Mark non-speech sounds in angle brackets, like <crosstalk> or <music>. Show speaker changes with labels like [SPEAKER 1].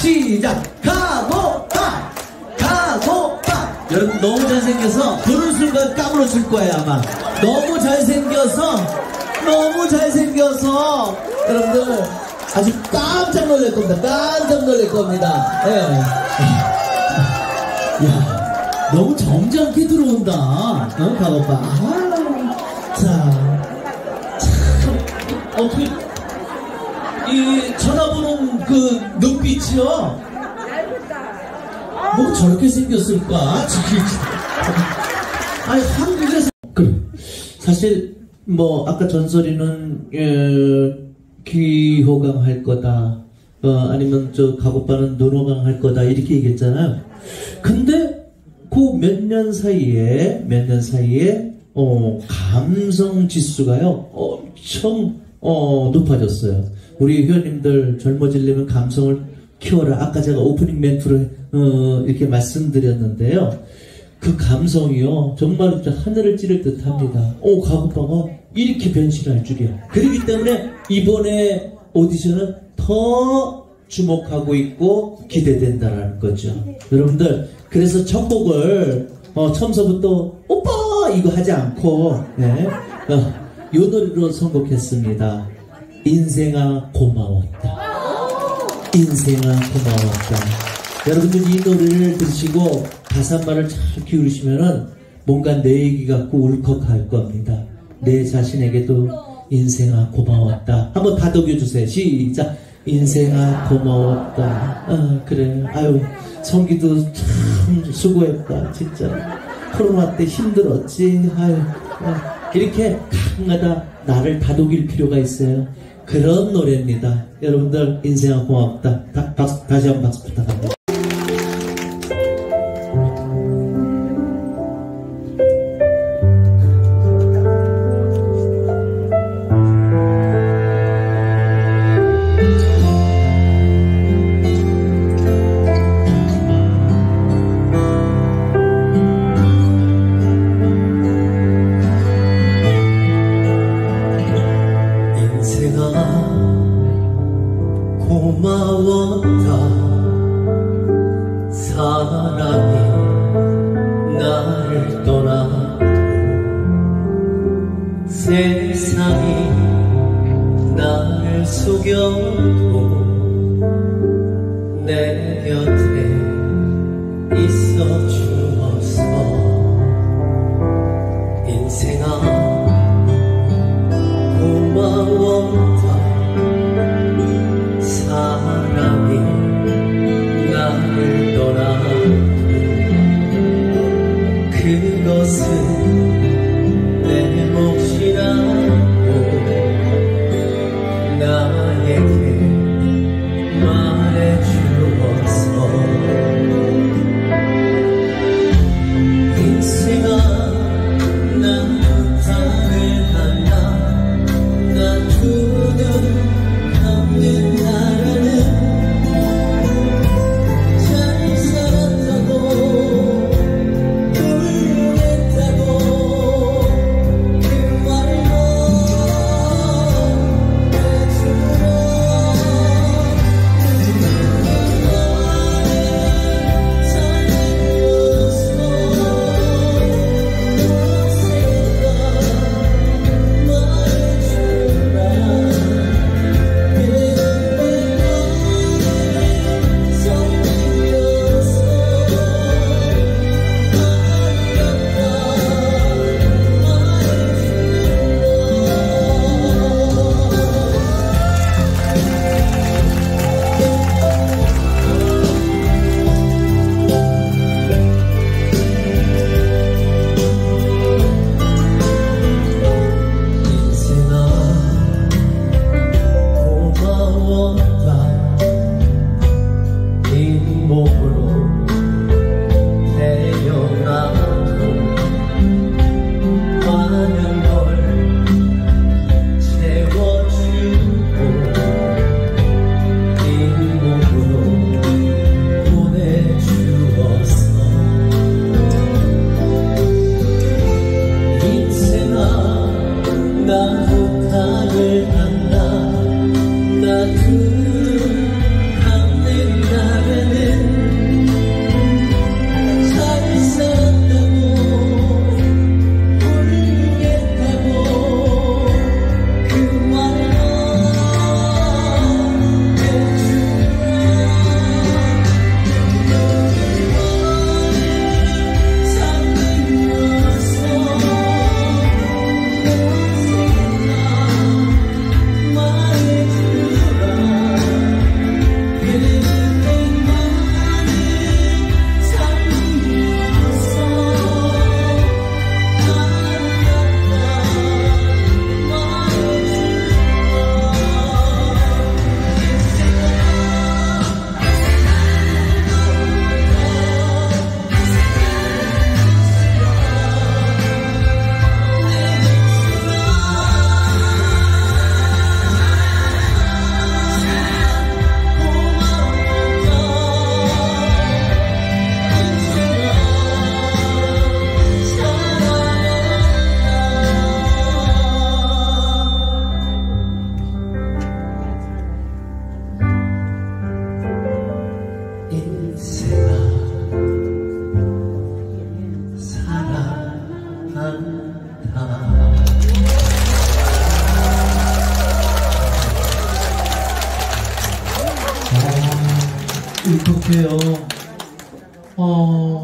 [SPEAKER 1] 시작 가모빠 가모빠 여러분 너무 잘생겨서 보는 순간 까불어줄 거예요 아마. 너무 잘생겨서 너무 잘생겨서. 여러분들 아주 깜짝 놀랄 겁니다. 깜짝 놀랄 겁니다. 예. <laughs> 야 너무 점잖게 들어온다. 어 가모빠 아, 자 참, 어떻게 이 쳐다보는 그 눈빛이요. 뭐 저렇게 생겼을까? 아니 한국에서 그래 사실 뭐 아까 전설이는 에, 귀호강 할 거다. 어, 아니면 저 가고빠는 눈호강 할 거다 이렇게 얘기했잖아요. 근데 그 몇 년 사이에 몇 년 사이에 어, 감성 지수가요 엄청 어, 높아졌어요. 우리 회원님들 젊어지려면 감성을 키워라. 아까 제가 오프닝 멘트를 어, 이렇게 말씀드렸는데요. 그 감성이요 정말 하늘을 찌를 듯 합니다. 오 가고파가 이렇게 변신할 줄이야. 그렇기 때문에 이번에 오디션은 더 주목하고 있고 기대된다라는 거죠. 여러분들 그래서 첫 곡을 어, 처음서부터 오빠 이거 하지 않고 네, 어, 요 노래로 선곡했습니다. 인생아 고마웠다. 인생아 고마웠다. 여러분들 이 노래를 들으시고 가사말을 잘 기울이시면은 뭔가 내 얘기 같고 울컥할 겁니다. 내 자신에게도 인생아 고마웠다. 한번 다독여 주세요. 시작. 인생아 고마웠다. 아, 그래. 아유, 성기도 참 수고했다. 진짜. 코로나 때 힘들었지. 아유. 아, 이렇게 가끔가다 나를 다독일 필요가 있어요. 그런 노래입니다. 여러분들 인생아 고맙다. 다, 박수, 다시 한번 박수 부탁합니다.
[SPEAKER 2] 고마웠다 사랑이 나를 떠나도. 세상이 나를 속여도. 내 곁에 있어 주었어 인생아 그것 아,
[SPEAKER 3] 울컥해요. 어...